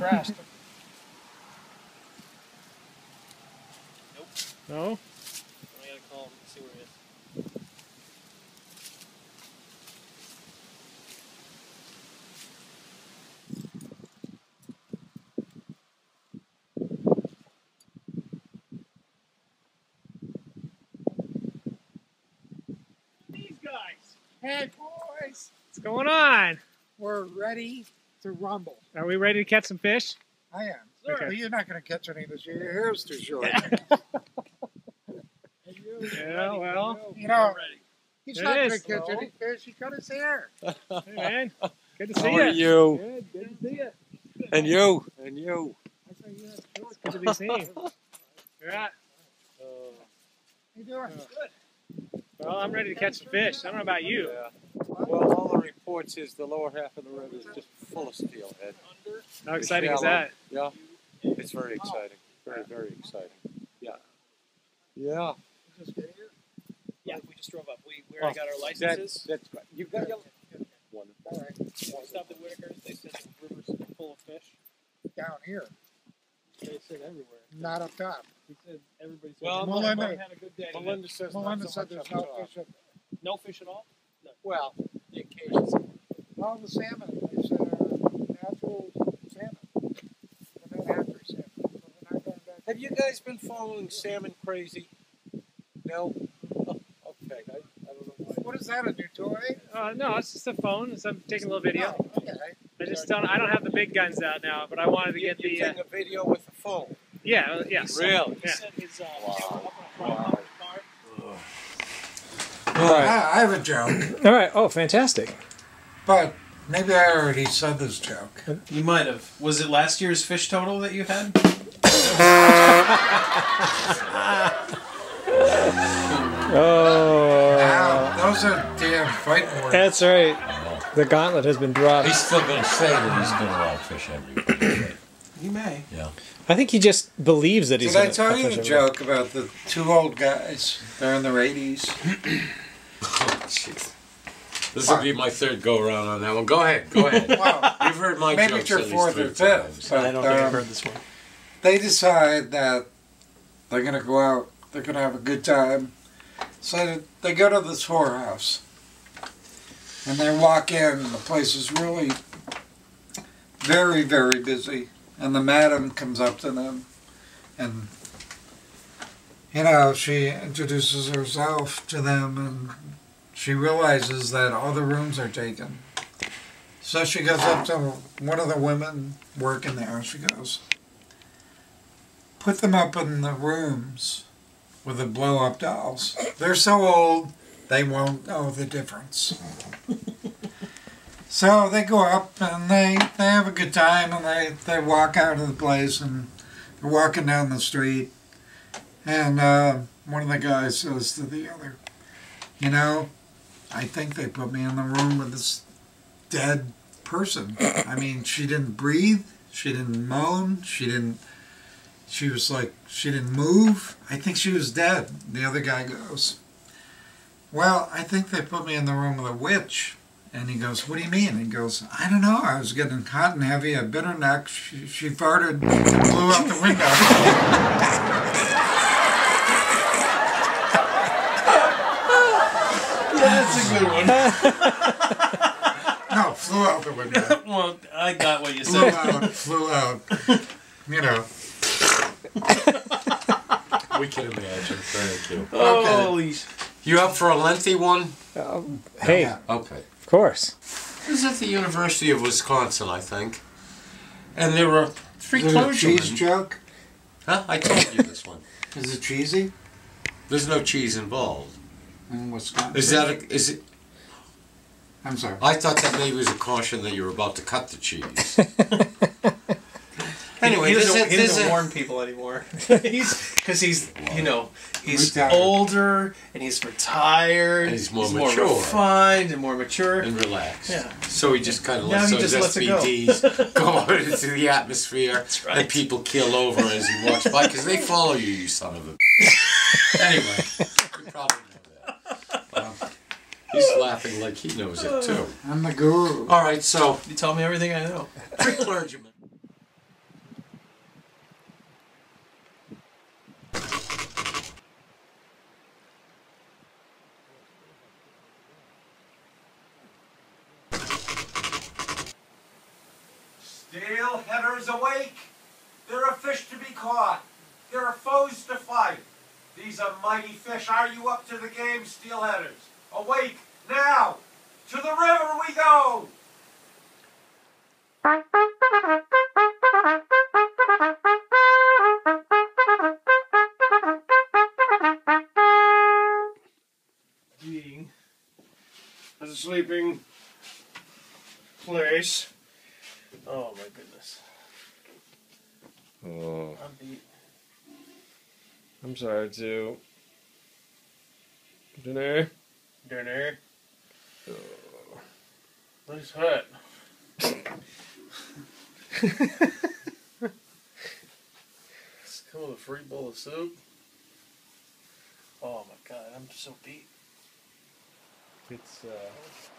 faster. No? I gotta call him and see where he is. These guys. Hey, boys, What's going on? We're ready to rumble. Are we ready to catch some fish? I am. Okay. You're not going to catch any this year. Your hair's too short. Yeah, well. you know, ready. he's It not going to catch any fish. He cut his hair. Hey, man. Good to see How are you. you? Good, good to see you. And you? And you? It's good to be seen. Yeah. How you doing? Good. Well, I'm ready to catch some fish. I don't know about you. Well, all the reports is the lower half of the river is just full of steelhead. How exciting is shallow. that? Yeah, it's very exciting. Very, very exciting. Yeah. Yeah. Just get here. Yeah, we just drove up. We, we already oh, got our That's, licenses. that's great. You got your one. All right. We stopped at Whitaker's. They said the river's full of fish. Down here, They said everywhere. not up top. He said everybody's. said Well, Melinda- everybody had a good day. Melinda says not Melinda so said much there's up no top. fish. Up. No fish at all? Well, the occasion. All the salmon is uh, natural salmon. They're not hatchery salmon. So they're not going back. Have you guys been following Salmon Crazy? No? Oh, okay. I, I don't know why. What is that, a new toy? Uh, no, it's just a phone. It's, I'm taking a little video. Oh, okay. I just don't. I don't have the big guns out now, but I wanted to You, get you the. Uh, a video with a phone. yeah. uh, Yes. Really? Yeah. said his uh, Wow. camera up on the front of his car. Ah, I have a joke, All right. Oh, fantastic. but maybe I already said this joke. You might have. Was it last year's fish total that you had? Oh. Wow, those are damn fighting words. That's right. The gauntlet has been dropped. He's still going to say that he's going to out fish everybody. he may. Yeah. I think he just believes that he's. Did I gonna tell you a joke about the two old guys? They're in their 80s. Oh, jeez. This will be my third go around on that one. Go ahead. Go ahead. Well, You've heard my maybe jokes it's your at least fourth three or fifth. times. But, I don't think I've um, heard this one. they decide that they're going to go out, they're going to have a good time. So they go to this whorehouse. And they walk in, and the place is really very, very busy. And the madam comes up to them and, you know, she introduces herself to them and she realizes that all the rooms are taken. So she goes up to one of the women working there. She goes, put them up in the rooms with the blow up dolls. They're so old, they won't know the difference. so they go up and they, they have a good time and they, they walk out of the place and they're walking down the street. And uh, one of the guys says to the other, You know, I think they put me in the room with this dead person. I mean, she didn't breathe, she didn't moan, she didn't she was like, she didn't move. I think she was dead. The other guy goes, Well, I think they put me in the room with a witch. And he goes, What do you mean? He goes, I don't know. I was getting hot and heavy, I bit her neck. She, she farted and blew out the window. That's a good one. No, flew out the window. well, I got what you Flew said. out, flew out. You know. We can imagine. Thank you. Holy sh- You up for a lengthy one? Uh, hey, Yeah. Okay. of course. This is at the University of Wisconsin, I think. And there were three Is it a cheese clergymen. joke? Huh? I told you this one. Is it cheesy? There's no cheese involved. In Wisconsin. Is that a, is it? I'm sorry. I thought that maybe was a caution that you were about to cut the cheese. anyway, he this doesn't, he doesn't is warn people anymore. he's because he's you know he's Retired. older and he's retired. And he's more mature. refined and more mature. and relaxed. Yeah. So he just kind of Now lets he those just go. SPDs go. out into the atmosphere, right. and people keel over as he walks by because they follow you, you son of a. anyway, He's laughing like he knows it too. I'm the guru. All right, so you tell me everything I know. Trick clergyman. Steel headers awake! There are fish to be caught. There are foes to fight. These are mighty fish. Are you up to the game, steelheaders? Awake! Now! To the river we go! Being a sleeping place. Oh my goodness. Oh, I'm beat. I'm sorry too. Dinner. Dinner. Nice hut. Let's come with a free bowl of soup. Oh my god, I'm so beat. It's uh.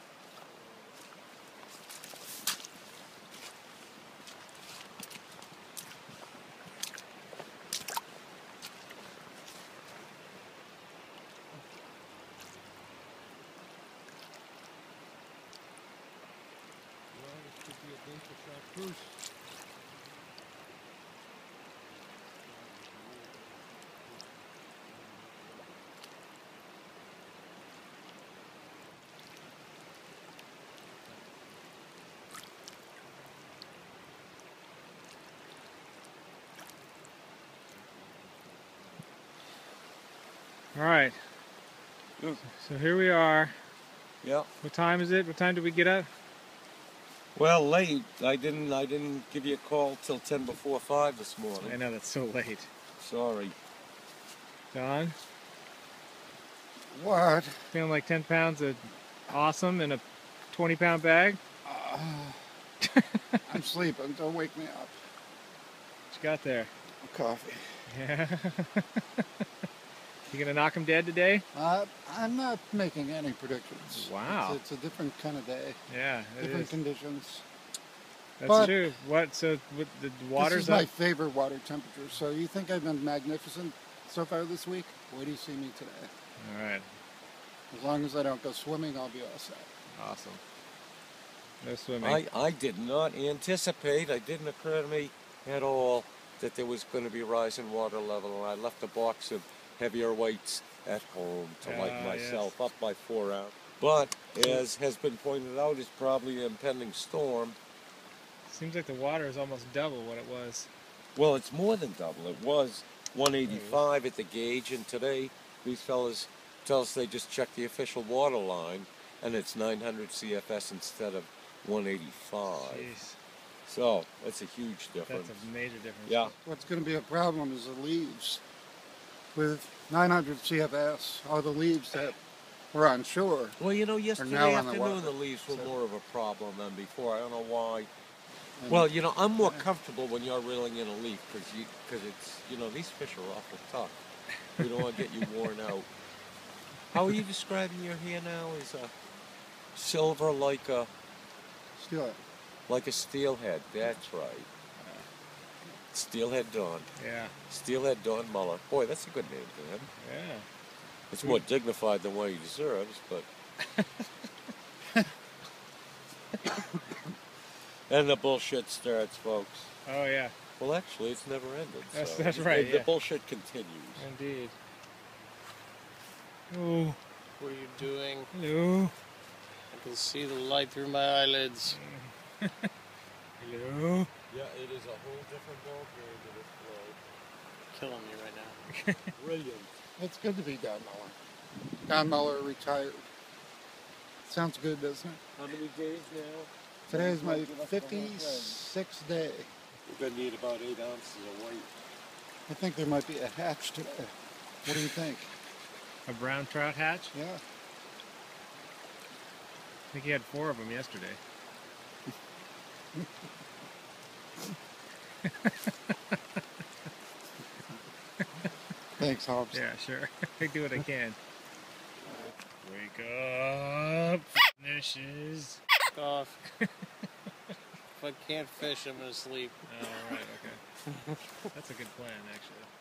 All right. So here we are. Yeah. What time is it? What time did we get up? Well, late. I didn't. I didn't give you a call till ten before five this morning. I know that's so late. Sorry. Don, What? feeling like 10 pounds of awesome in a 20 pound bag? Uh, I'm sleeping. Don't wake me up. What you got there? Coffee. Yeah. you gonna knock him dead today? Uh, I'm not making any predictions. Wow. It's, it's a different kind of day. Yeah, it different is. conditions. That's but- true. What? So with the water's this is my favorite water temperature. So you think I've been magnificent so far this week? Where do you see me today? All right. As long as I don't go swimming, I'll be all set. Awesome. No swimming. I, I did not anticipate, it didn't occur to me at all that there was going to be a rise in water level, and I left a box of heavier weights at home to light Ah, myself up by four hours. But, as has been pointed out, it's probably an impending storm. Seems like the water is almost double what it was. Well, it's more than double. It was 185 at the gauge, and today these fellas tell us they just checked the official water line, and it's 900 CFS instead of 185. Jeez, So that's a huge difference. that's a major difference. Yeah. What's going to be a problem is the leaves. With 900 CFS, all the leaves that were on shore. Well, you know, yesterday now on the afternoon the leaves were So- more of a problem than before. I don't know why. And Well, you know, I'm more comfortable when you're reeling in a leaf because you, cause it's, you know, these fish are awful tough. We don't want to get you worn out. How are you describing your hair now? Is a silver like a still, like a steelhead. That's right. Steelhead Don. Yeah. Steelhead Don Muller. Boy, that's a good name for him. Yeah. It's more dignified than what he deserves, but. and the bullshit starts, folks. Oh yeah. Well, actually, it's never ended. That's- so that's right, The yeah. bullshit continues. Indeed. Oh, What are you doing? hello. I can see the light through my eyelids. Hello. Yeah, it is a whole different ball game to this Killing me right now. Brilliant. it's good to be Don Muller. Don Muller retired. Sounds good, doesn't it? How many days now? Today is my 56th day. We're gonna need about eight ounces of weight. I think there might be a hatch today. What do you think? A brown trout hatch? Yeah. I think he had four of them yesterday. Thanks, Hobbs. Yeah, sure. I do what I can. Wake up, fishes. Fuck off. if I can't fish, I'm gonna sleep. Oh, right, okay. That's a good plan, actually.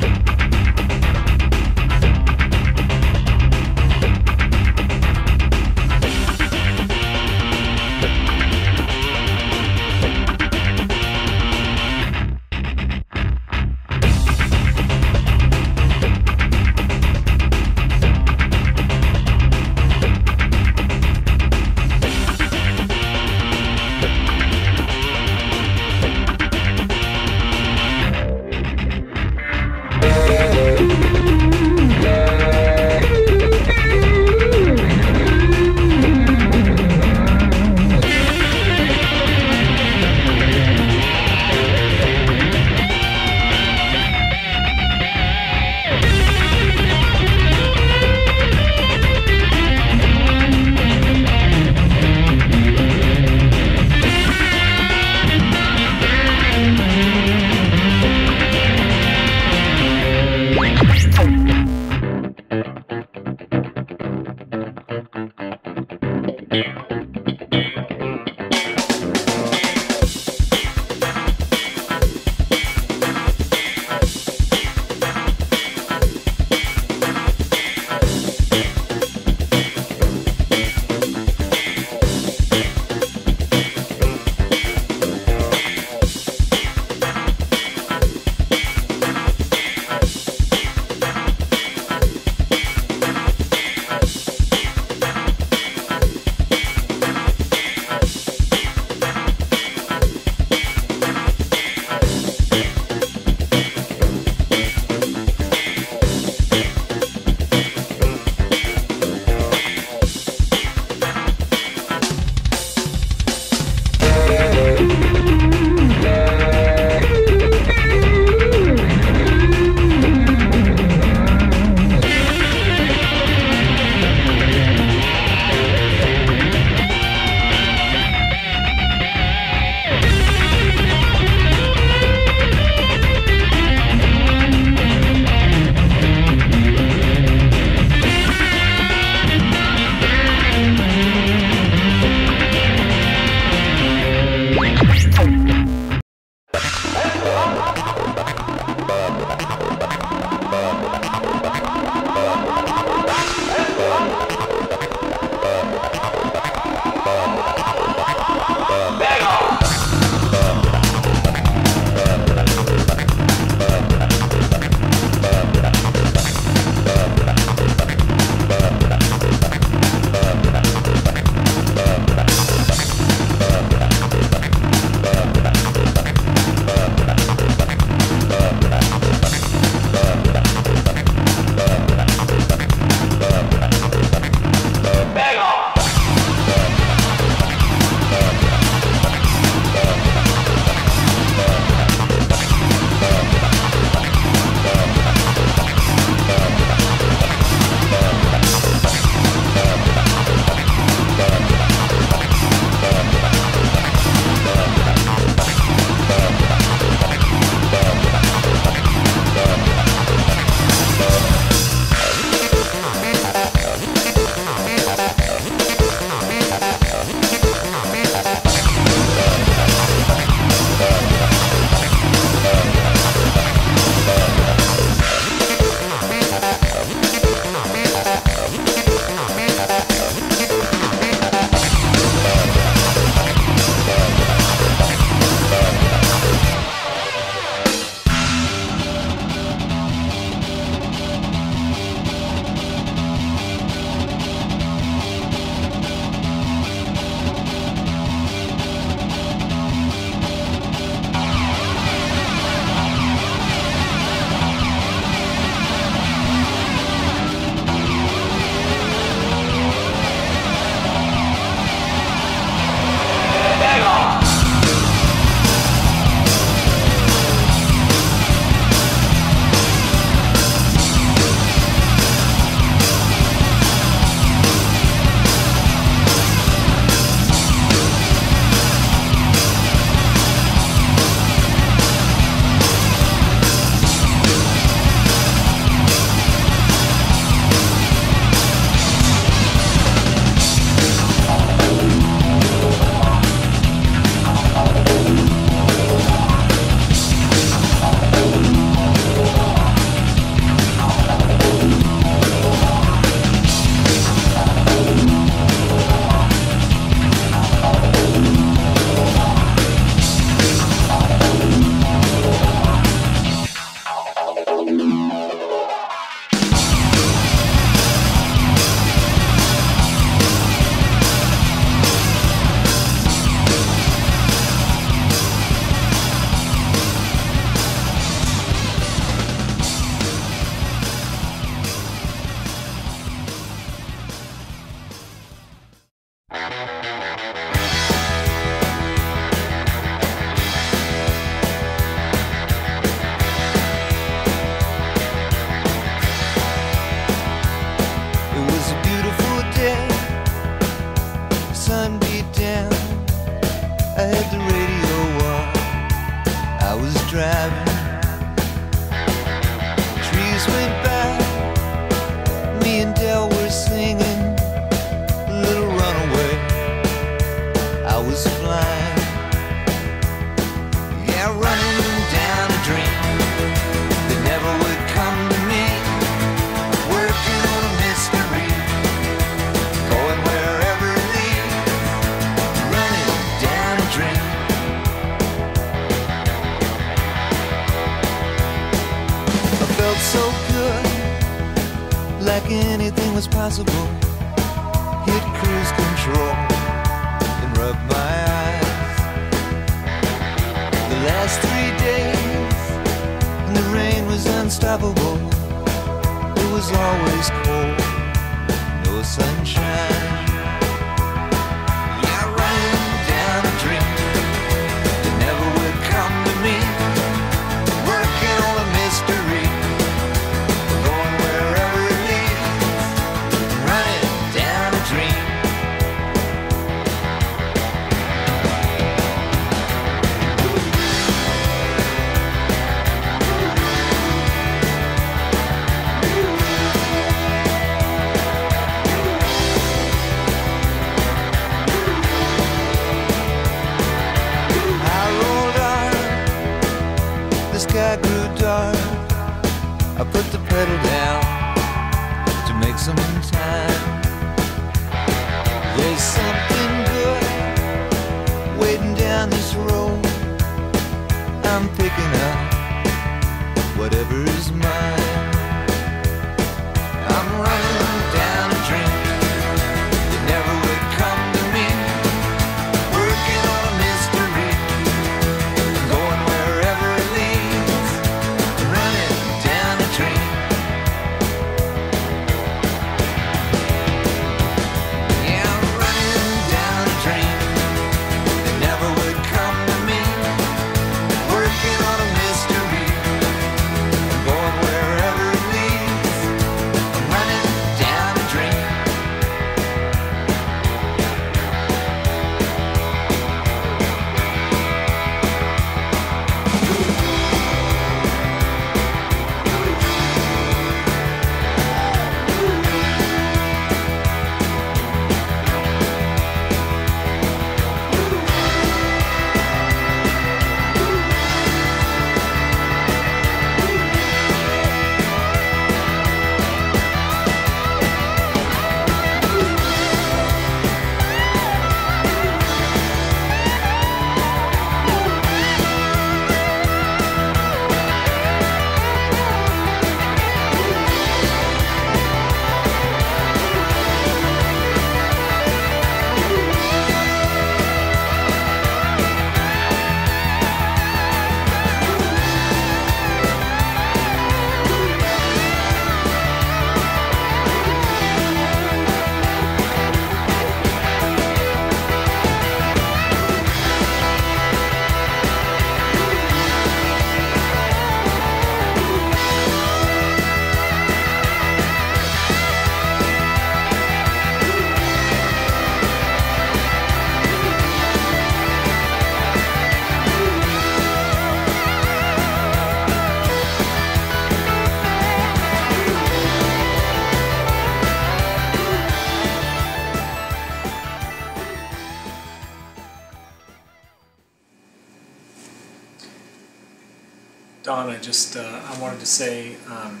To say, um,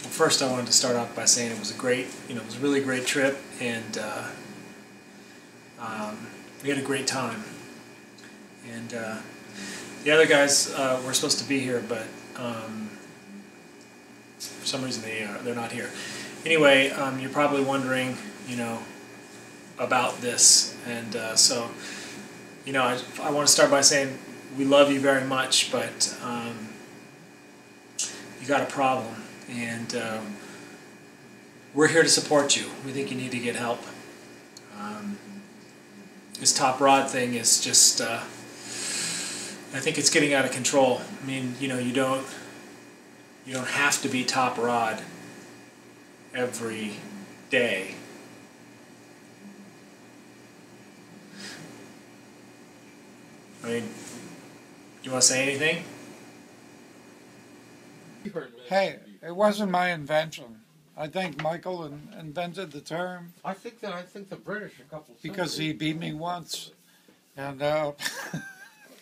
well, first I wanted to start off by saying it was a great, you know, it was a really great trip, and uh, um, we had a great time. And uh, the other guys uh, were supposed to be here, but um, for some reason they uh, they're not here. Anyway, um, you're probably wondering, you know, about this, and uh, so, you know, I, I want to start by saying we love you very much, but um, you got a problem, and um, we're here to support you. We think you need to get help. Um, this top rod thing is just, uh, I think it's getting out of control. I mean, you know, you don't, you don't have to be top rod every day. I mean, you want to say anything? Hey, it wasn't my invention. I think Michael in, invented the term I think that I think the British a couple because he beat me once, and uh,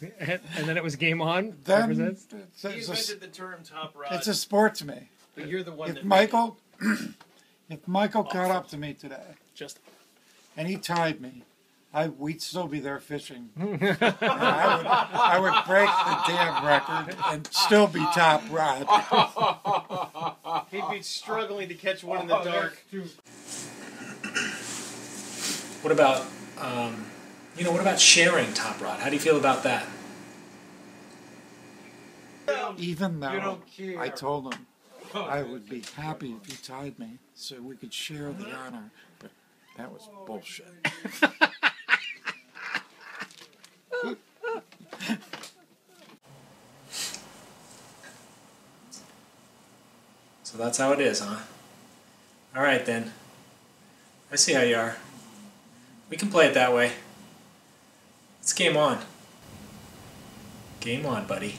and, and then it was game on. then Represents? it's, He it's, a, invented the term top rod, it's a sport to me. but you're the one If that Michael, if Michael caught up to me today Just and he tied me, I we'd still be there fishing. and I would I would break the damn record and still be top rod. He'd be struggling to catch one in the dark. What about, um, you know, what about sharing Top Rod? How do you feel about that? Even though don't care. I told him I would be happy if you tied me so we could share the honor, but that was bullshit. that's how it is, huh? All right then. I see how you are. We can play it that way. It's game on. Game on, buddy.